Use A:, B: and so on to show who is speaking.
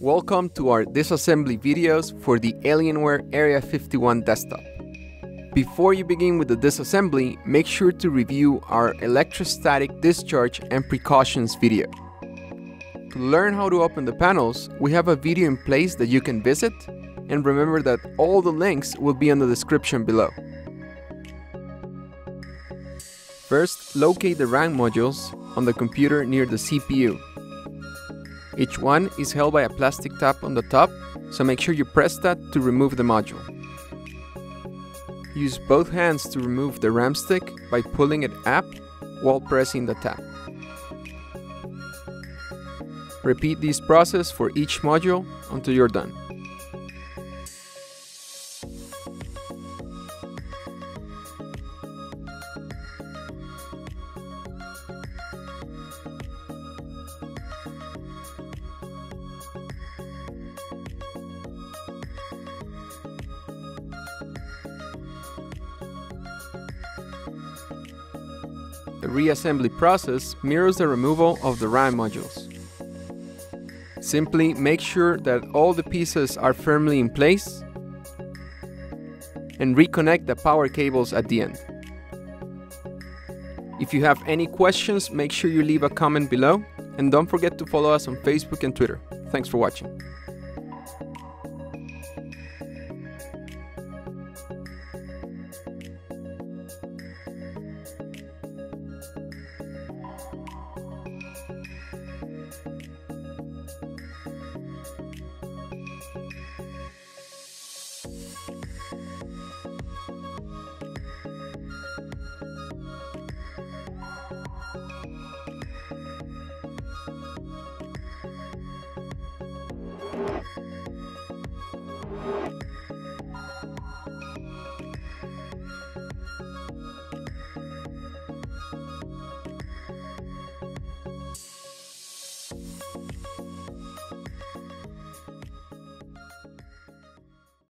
A: Welcome to our disassembly videos for the Alienware Area 51 desktop. Before you begin with the disassembly, make sure to review our electrostatic discharge and precautions video. To learn how to open the panels, we have a video in place that you can visit, and remember that all the links will be in the description below. First, locate the RAM modules on the computer near the CPU each one is held by a plastic tab on the top, so make sure you press that to remove the module. Use both hands to remove the RAM stick by pulling it up while pressing the tab. Repeat this process for each module until you're done. The reassembly process mirrors the removal of the RAM modules. Simply make sure that all the pieces are firmly in place and reconnect the power cables at the end. If you have any questions, make sure you leave a comment below and don't forget to follow us on Facebook and Twitter. Thanks for watching.
B: You